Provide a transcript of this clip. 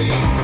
see.